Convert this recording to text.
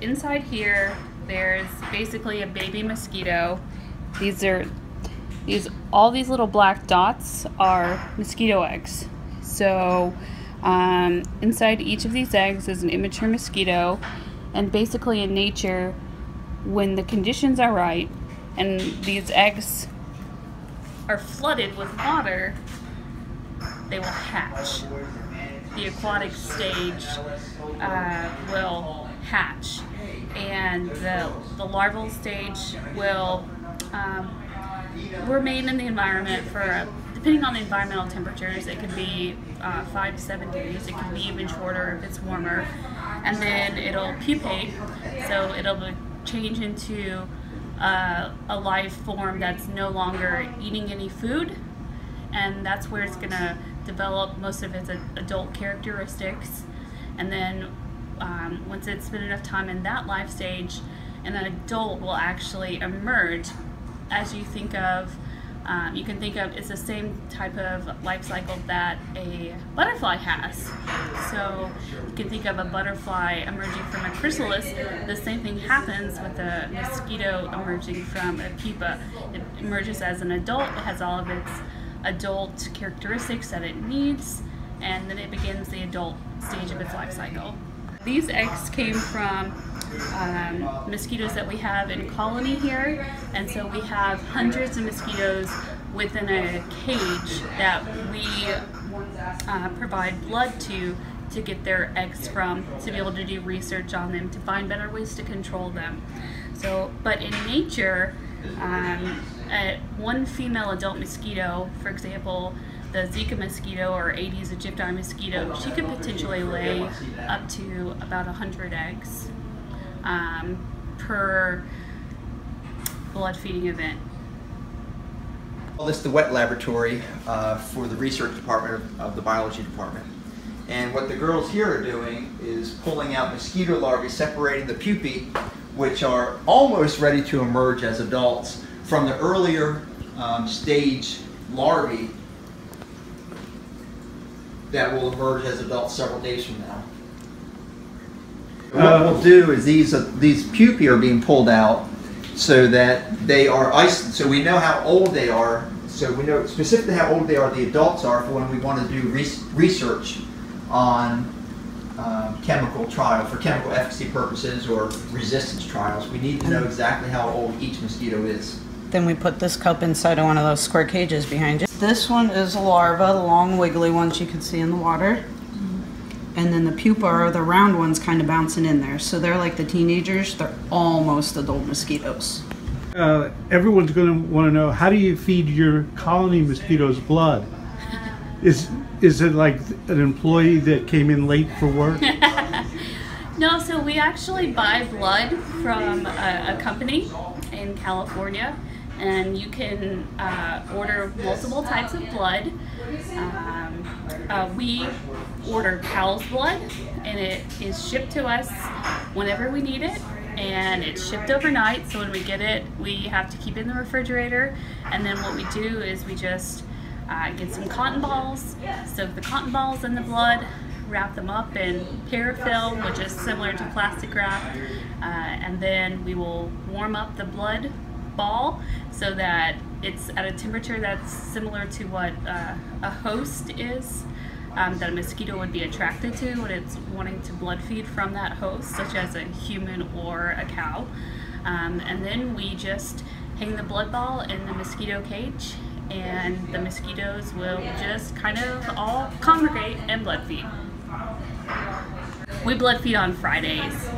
Inside here, there's basically a baby mosquito. These are these all these little black dots are mosquito eggs. So um, inside each of these eggs is an immature mosquito, and basically in nature, when the conditions are right, and these eggs are flooded with water, they will hatch. The aquatic stage uh, will hatch, and the, the larval stage will um, remain in the environment for, depending on the environmental temperatures, it could be uh, five to seven days. It could be even shorter if it's warmer, and then it'll pupate, so it'll change into uh, a life form that's no longer eating any food, and that's where it's gonna develop most of its adult characteristics, and then um, once it's spent enough time in that life stage, an adult will actually emerge as you think of um, you can think of it's the same type of life cycle that a butterfly has. So you can think of a butterfly emerging from a chrysalis. The same thing happens with a mosquito emerging from a pupa. It emerges as an adult. It has all of its adult characteristics that it needs, and then it begins the adult stage of its life cycle. These eggs came from um, mosquitoes that we have in colony here, and so we have hundreds of mosquitoes within a cage that we uh, provide blood to to get their eggs from, to be able to do research on them, to find better ways to control them. So, but in nature, um, one female adult mosquito, for example, the Zika mosquito or Aedes aegypti mosquito, she could potentially lay up to about 100 eggs um, per blood feeding event. Well, this is the wet laboratory uh, for the research department of, the biology department. And what the girls here are doing is pulling out mosquito larvae, separating the pupae, which are almost ready to emerge as adults, from the earlier um, stage larvae that will emerge as adults several days from now. what we'll do is these uh, these pupae are being pulled out so that they are isolated. So we know how old they are. So we know specifically how old they are. The adults are for when we want to do research on um, chemical trial for chemical efficacy purposes or resistance trials. We need to know exactly how old each mosquito is. Then we put this cup inside of one of those square cages behind you. This one is a larva, the long wiggly ones you can see in the water. And then the pupa are the round ones kind of bouncing in there. So they're like the teenagers, they're almost adult mosquitoes. Uh, everyone's going to want to know how do you feed your colony mosquitoes blood? Is is it like an employee that came in late for work? no, so we actually buy blood from a, a company in California and you can uh, order multiple types of blood. Um, uh, we order cow's blood, and it is shipped to us whenever we need it. And it's shipped overnight, so when we get it, we have to keep it in the refrigerator. And then what we do is we just uh, get some cotton balls, soak the cotton balls in the blood, wrap them up in parafilm, which is similar to plastic wrap, uh, and then we will warm up the blood ball so that it's at a temperature that's similar to what uh, a host is um, that a mosquito would be attracted to when it's wanting to blood feed from that host, such as a human or a cow. Um, and then we just hang the blood ball in the mosquito cage and the mosquitoes will just kind of all congregate and blood feed. We blood feed on Fridays